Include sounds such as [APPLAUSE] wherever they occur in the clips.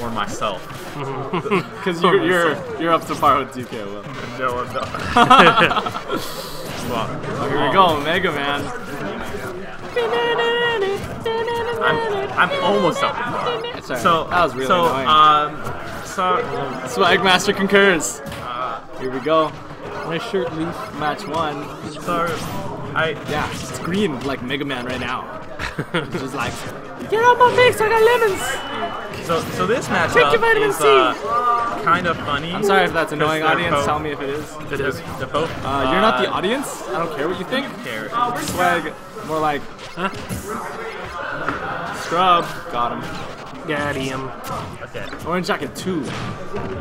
or myself. [LAUGHS] Because you're, you're, you're up to par with DK. Will. [LAUGHS] No, I'm not. [LAUGHS] Well, Here we go, Mega Man. I'm, I'm almost up. to par. Sorry, So that was really so annoying. um so Swagmaster concurs. Here we go. My shirt leaf. Match one. so I Yeah, it's green like Mega Man right now. It's just like, get out my face, I got lemons. so so this matchup Take your vitamin is C. uh, kind of funny. I'm sorry if that's annoying, audience. both- Tell me if it is. It is. They're both. Uh, you're not the audience. I don't care what you think. Care. Swag, more like Huh? scrub. Got him. Got him. Okay. Orange Jacket 2. This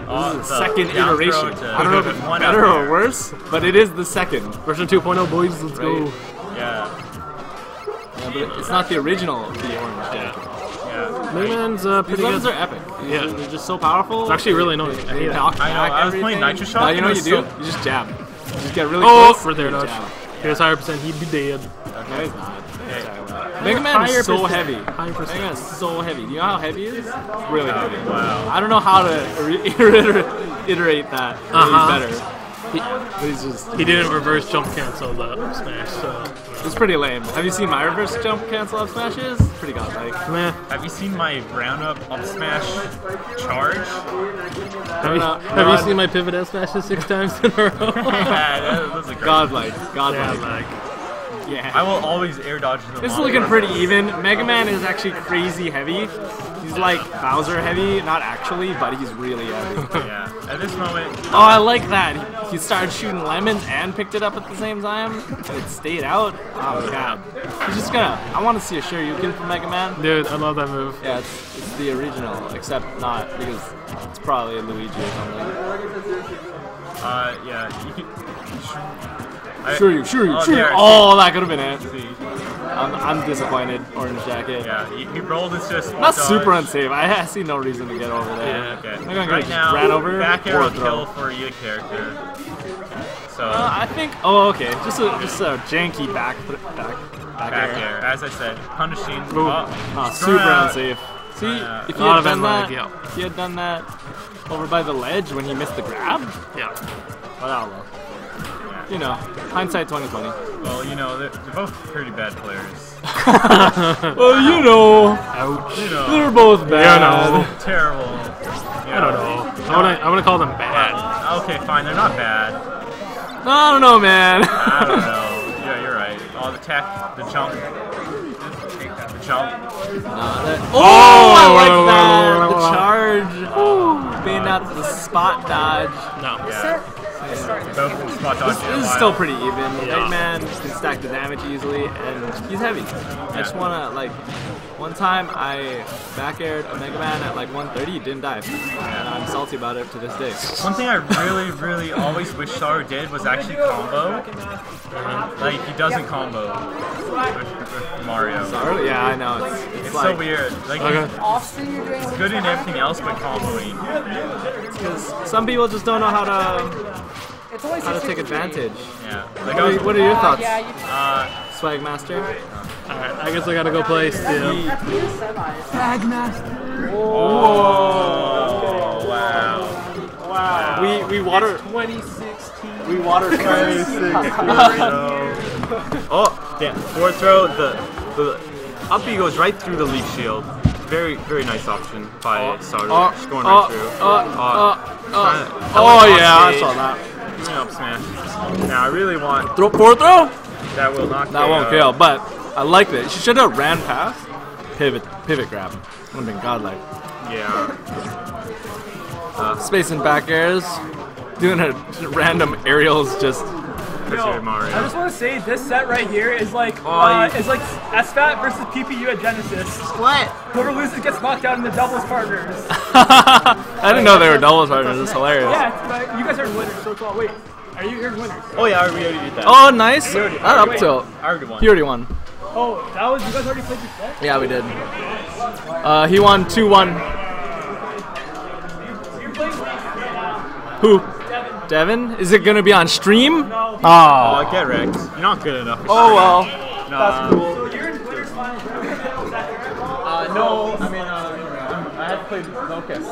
Uh, is the so second iteration. I don't know if it's better or worse, but it is the second. Version 2.0, boys. Let's Right. go. Yeah. Yeah, but it's not the original of the Orange Jacket. Yeah. Mega Man's uh, These pretty lemons good. are epic. Yeah. They're just so powerful. It's actually really annoying. I hate it. knock I know, I was playing. Nitro Shock No, you know what you do? was You just jab. You just get really Oh, close. for there you dodge. jab. Here's higher percent. He'd be dead. No, he's not. Mega Man is so heavy. higher Mega percent. Man is so heavy. Do you know how heavy it is? It's really heavy. Wow. I don't know how to re- iterate, iterate that Uh-huh. better. He's just, He didn't reverse jump cancel the up smash, so it's pretty lame. Have you seen my reverse jump cancel up smashes? Pretty godlike. meh. Have you seen my round up up smash charge? Have you, Uh, have you seen my pivot S smashes six times in a row? [LAUGHS] yeah, that a great. [LAUGHS] Godlike. Godlike. Yeah. I will always air dodge the This is looking pretty even. Mega Man is actually crazy heavy. He's like Bowser heavy, not actually, but he's really heavy. [LAUGHS] Yeah. At this moment, Oh, I like that. He, started shooting lemons and picked it up at the same time, it stayed out. Oh god. He's just gonna. I want to see a Shoryuken from Mega Man. dude, I love that move. Yeah, it's, it's the original, except not because it's probably Luigi or something. uh, yeah. You can, I, Oh, Shuryu. there. Oh, that could have been it. See, I'm, I'm disappointed. Orange jacket. yeah, he, he rolled into just split That's dodge. super unsafe. I, I see no reason to get over there. Yeah. Okay. I'm gonna right just now, ran over back or arrow throw. kill for either character. So Uh, I think. Oh, okay. Just a just a janky back back back, back air. air, as I said, punishing. Ooh. Oh, Oh, super out. unsafe. See, Yeah. if A he lot had done that, lag, yeah. if he had done that over by the ledge when he missed the grab, Yeah. well, I don't know. You know, hindsight 2020. Well, you know, they're, they're both pretty bad players. [LAUGHS] Well, you know, Ouch. You know, they're both bad. no. terrible. I don't know. I wanna, I wanna call them bad. Okay, fine, they're not bad. I don't know, man. I don't [LAUGHS] know. Yeah, you're right. Oh, the tech, the jump. The jump. oh, I oh, like that. The charge. Ooh, being at the spot dodge. No. Yeah. Both spot dodge. This is still pretty even. Yeah. Big man can stack the damage easily, and he's heavy. I just wanna like. One time I back aired a Mega Man at like 130, didn't die, and I'm salty about it to this day. One thing I really, really always wish Saru did was actually combo. Like, he doesn't combo with, with Mario. Sorry? Yeah, I know. It's, it's, It's like, so weird. Like, Okay. Off stream, he's good in everything else but comboing. Because some people just don't know how to It's always how to take advantage. Yeah. Like, What are, what are your thoughts, Yeah, you uh, Swag Master? Alright, I guess I gotta go play swag still. oh, wow. Wow. We we water 2016. we water 2016. [LAUGHS] Oh, damn. Forward throw, the, the up he goes right through the leaf shield. Very, very nice option by Saru. Oh, Just going oh, right through. oh, Uh, oh, trying to- oh on yeah, I stage. saw that. Me up smash. Now I really want Throw forward throw. that will not That won't kill, but I like it. She should have ran past. Pivot, pivot grab. Would have been godlike. Yeah. Space and back airs. Doing a random aerials just. Because you're Mario. I just want to say this set right here is like Oh, uh, you- is like SFAT versus PPU at Genesis. What? Whoever loses gets knocked out in the doubles partners. [LAUGHS] I didn't know they were doubles partners. It's hilarious. yeah, but you guys are winners, so it's all wait. Are you here winners? Oh yeah, we already did that. Oh, nice. That up tilt. I already won. He already won. Oh, that was you guys already played this set. Yeah, we did. Uh, he won 2 1. Who? Devin? Is it going to be on stream? No. Oh, Oh. get wrecked. You're not good enough. for Oh, stream. well. Nah. So you're in winners finals. Uh, no, I mean, uh, I had to played Locust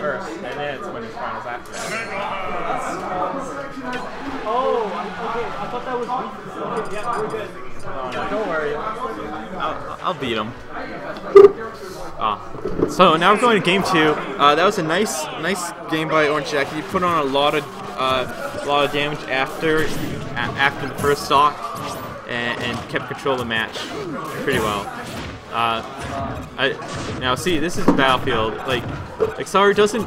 first, and then it's winners finals after that. Oh, okay. I thought that was weak. Okay, yeah, we're good. Oh, no, don't worry. I'll, I'll beat him. [LAUGHS] Ah. So now we're going to game two. Uh, that was a nice, nice game by Orange Jacket. He put on a lot of, uh, a lot of damage after, after the first stock, and, and kept control of the match pretty well. Uh, I, now see, this is Battlefield. Like, Saru doesn't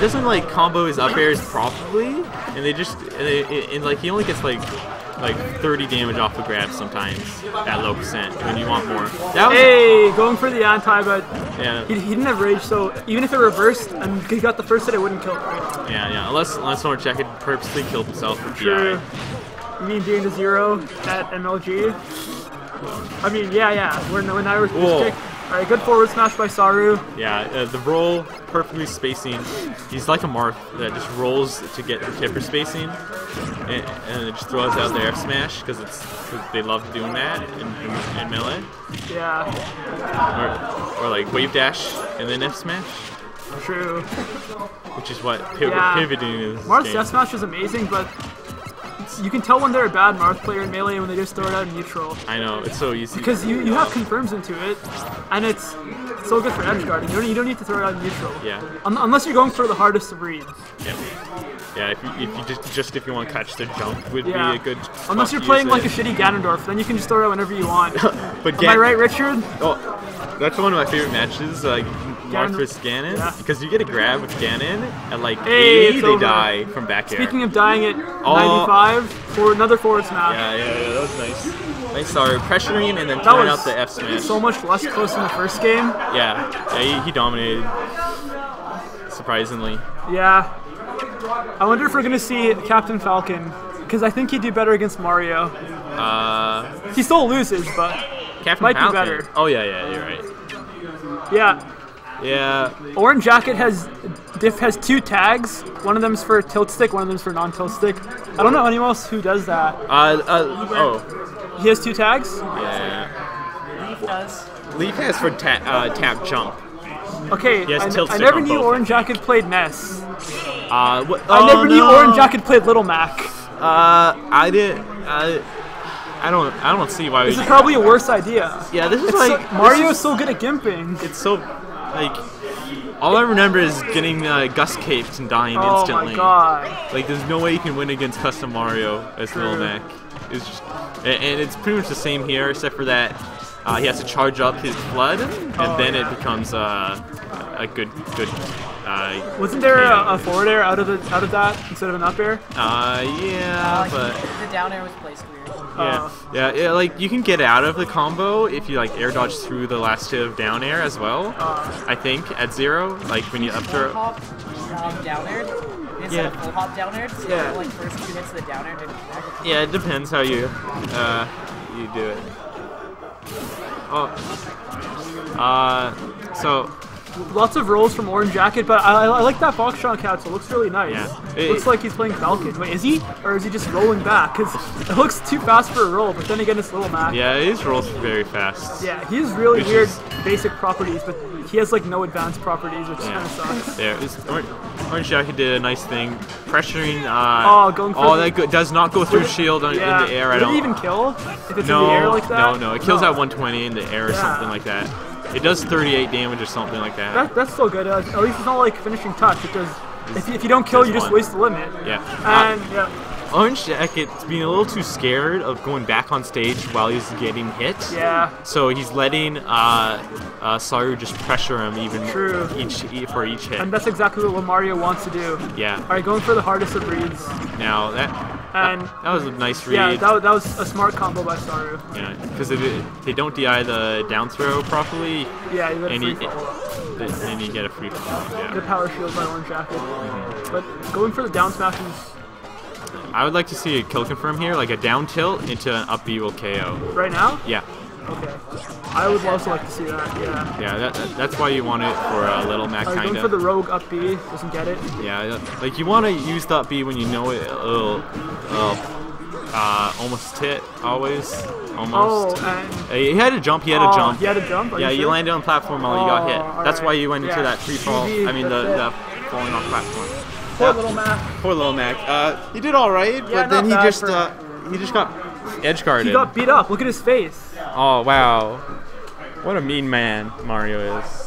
doesn't like combo his up airs properly, and they just and, they, and like he only gets like like 30 damage off the grab sometimes at low percent when you want more. That was, Hey, going for the anti, but yeah, he, he didn't have rage, so even if it reversed and he got the first hit, it wouldn't kill him. yeah, yeah. Unless unless Orange Jacket purposely killed himself with True. DI. You mean doing the zero at MLG? I mean, yeah, yeah. When, when I was Whoa. kick. Alright, good forward smash by Saru. Yeah, uh, the roll perfectly spacing. He's like a Marth that just rolls to get the tipper spacing, and, and it just throws out the F smash because it's 'cause they love doing that in, in, in melee, Yeah, or, or like wave dash and then F smash, true. which is what piv- Yeah. pivoting is. Marth's death smash is amazing, but you can tell when they're a bad Marth player in melee when they just throw it out in neutral. I know it's so easy. Because you, you have confirms into it, and it's, it's so good for edge guarding. You don't, you don't need to throw it out in neutral. yeah, Un- unless you're going for the hardest of reads. yeah, yeah. If you, if you just just if you want to catch the jump would Yeah. be a good. Unless you're playing like a shitty Ganondorf, then you can just throw it out whenever you want. [LAUGHS] Am But I right, Richard? Oh, that's one of my favorite matches, like Ganon- vs. Ganon, Yeah. because you get a grab with Ganon, and like Hey, 80 they over. die from back air. Speaking of dying at Oh. 95, for another forward smash. yeah, yeah, yeah, that was nice. Nice, sorry, pressuring and then That throwing out the F smash. so much less close in the first game. Yeah, yeah, he, he dominated. Surprisingly, Yeah. I wonder if we're gonna see Captain Falcon, because I think he'd do better against Mario. uh, He still loses, but Captain Might be Falcon. better. Oh yeah, yeah, you're right. yeah. Yeah, Orange Jacket has Diff has two tags. One of them's for tilt stick, one of them's for non-tilt stick. I don't know anyone else who does that. uh, uh, oh, He has two tags. yeah. Leaf does. Leaf has for ta- uh, tap jump. Okay, I, I never knew Orange Jacket played Ness. Uh, what? I oh, never knew no. Orange Jacket played Little Mac. Uh, I did. I, I don't. I don't see why. This is probably a worse idea. yeah, this is It's like so, Mario's is- so good at gimping. it's so like all I remember is getting uh, Gus caped and dying Oh instantly. my god. Like there's no way you can win against custom Mario as True. Mac. It's just and, it's pretty much the same here except for that uh, he has to charge up his flood and Oh, then yeah. it becomes uh, a good good. Uh, Wasn't there a, a forward air out of the out of that instead of an up air? uh, yeah, Uh, but. the down air was placed weird. Yeah, Oh. yeah, yeah, like you can get out of the combo if you like air dodge through the last hit of down air as well. Uh. I think at zero, like when you up Full throw. hop um, down air instead Yeah. of full hop down air. So Yeah. like first two hits of the down air didn't. Yeah, it depends how you uh you do it. Oh, uh, so Lots of rolls from Orange Jacket, but I, I like that Foxtron couch. It looks really nice. Yeah. It looks like he's playing Falcon. Wait, is he? Or is he just rolling back? Because it looks too fast for a roll, but then again, it's a Little Mac. yeah, his rolls very fast. Yeah, he has really Which weird is- basic properties, but he has like no advanced properties, which Yeah. kind of sucks. [LAUGHS] There, this Orange, Jacket did a nice thing, pressuring. Uh, Oh, going for oh, that does not go through shield on, Yeah. in the air. I Would don't. it even kill if it's no, in the air like that? no, no. It kills at 120 in the air or Yeah. something like that. It does 38 damage or something like that. That, that's still good. Uh, at least it's not like finishing touch because if you, if you don't kill, you just one. waste the limit. yeah. Uh, And yeah, Orange Jacket's being a little too scared of going back on stage while he's getting hit. yeah, So he's letting uh, uh, Saru just pressure him even True. each for each hit. and that's exactly what Mario wants to do. yeah. All right, going for the hardest of reads. Now that And [LAUGHS] that, was a nice read. yeah, that, that was a smart combo by Saru. Yeah, because if it, they don't DI the down throw properly, Yeah, you got a free fall. th- then you get a free fall. The Yeah. power shield by Orange Jacket. Mm-hmm. But going for the down smash is I would like to see a kill confirm here, like a down tilt into an up B will KO. right now. Yeah, Okay, I would also like to see that. Yeah. yeah, that, that- that's why you want it for a little Mac right, kind going for the rogue up B doesn't get it. Yeah, like you want to use that up B when you know it. It'll, uh, almost hit always, Oh, almost. and Uh, he had to jump. He had to oh, jump. He had to jump. Yeah, you, you landed on the platform while you got Oh, hit. That's why you went into Yeah. that free fall. I mean, the, the falling off platform. Poor Yeah. little Mac. Poor little Mac. Uh, he did all right, Yeah, but then he just uh, he just got edge guarded. He got beat up. Look at his face. Oh wow, what a mean man Mario is.